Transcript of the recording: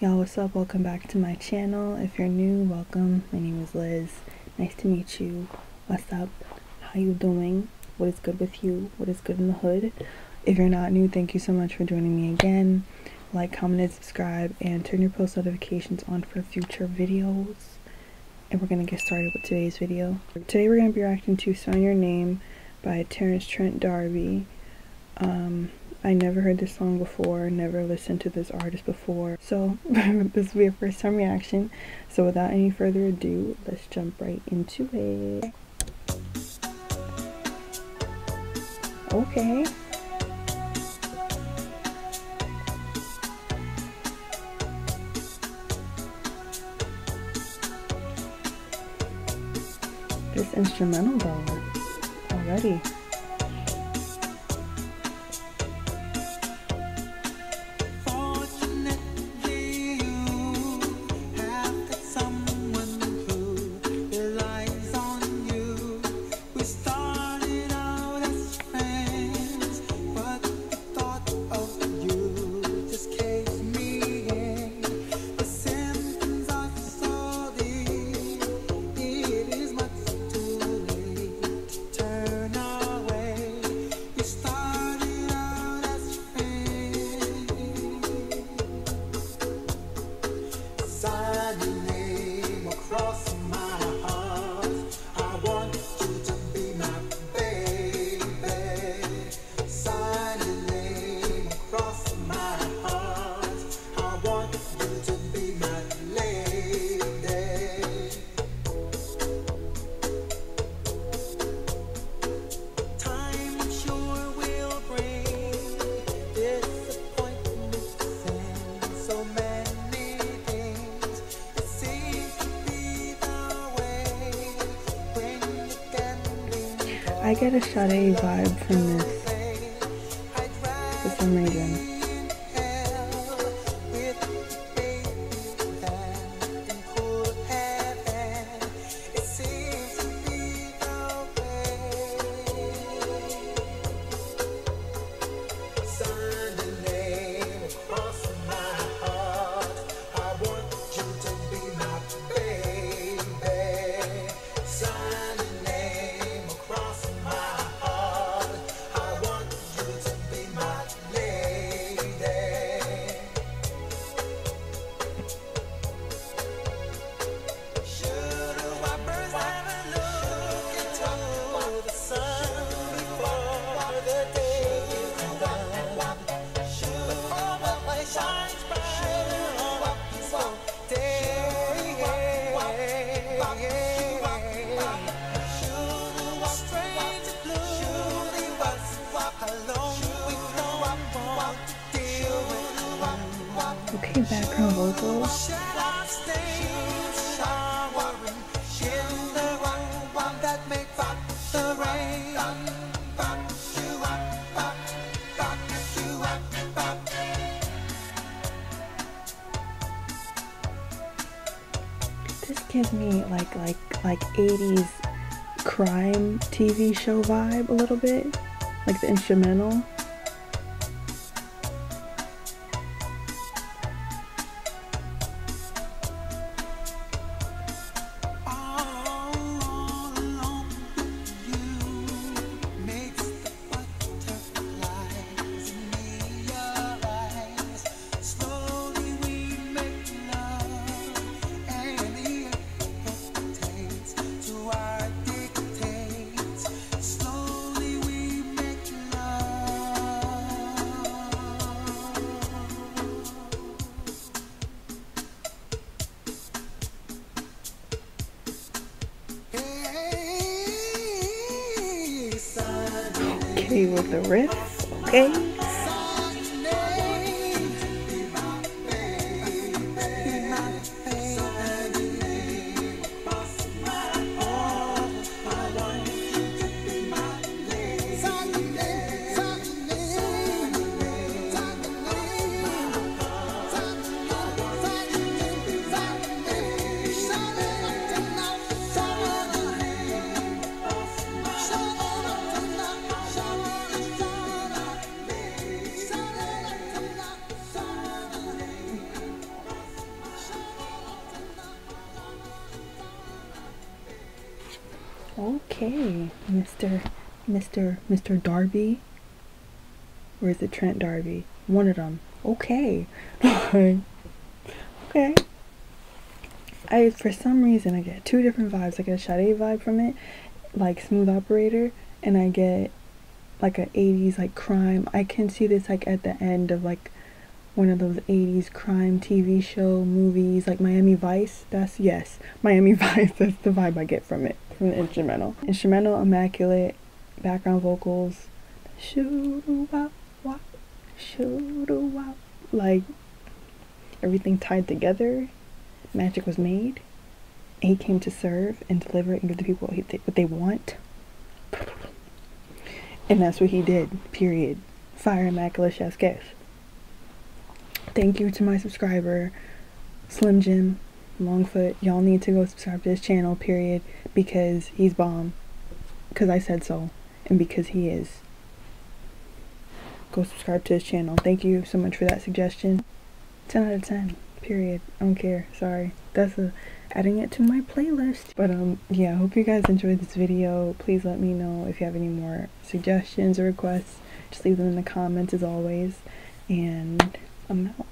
what's up? Welcome back to my channel. If you're new, welcome. My name is Liz. Nice to meet you. What's up? How you doing? What is good with you? What is good in the hood? If you're not new, thank you so much for joining me again. Like, comment, and subscribe, and turn your post notifications on for future videos. And we're gonna get started with today's video. Today we're gonna be reacting to Sign Your Name by Terence Trent D'Arby. Um, I never heard this song before, never listened to this artist before. So this will be a first time reaction. So without any further ado, let's jump right into it. Okay. This instrumental though, already. I get a Sade vibe from this for some reason. Okay, background vocals. This gives me like like like 80s crime TV show vibe a little bit, like the instrumental. With the riff, okay? Okay, Mr. Mr. Mr. Darby. Or is it Trent Darby? One of them. Okay. okay. I for some reason I get two different vibes. I get a Sade vibe from it, like Smooth Operator, and I get like a 80s like crime. I can see this like at the end of like one of those 80s crime TV show movies like Miami Vice. That's yes, Miami Vice. That's the vibe I get from it from the instrumental. Instrumental immaculate background vocals. Like everything tied together. Magic was made. he came to serve and deliver and give the people what, he, what they want. And that's what he did, period. Fire Immaculate Chef's. Thank you to my subscriber, Slim Jim, Longfoot. Y'all need to go subscribe to his channel, period, because he's bomb. Because I said so, and because he is. Go subscribe to his channel. Thank you so much for that suggestion. 10 out of 10, period. I don't care. Sorry. That's a adding it to my playlist. But um yeah, I hope you guys enjoyed this video. Please let me know if you have any more suggestions or requests. Just leave them in the comments as always. And I'm out.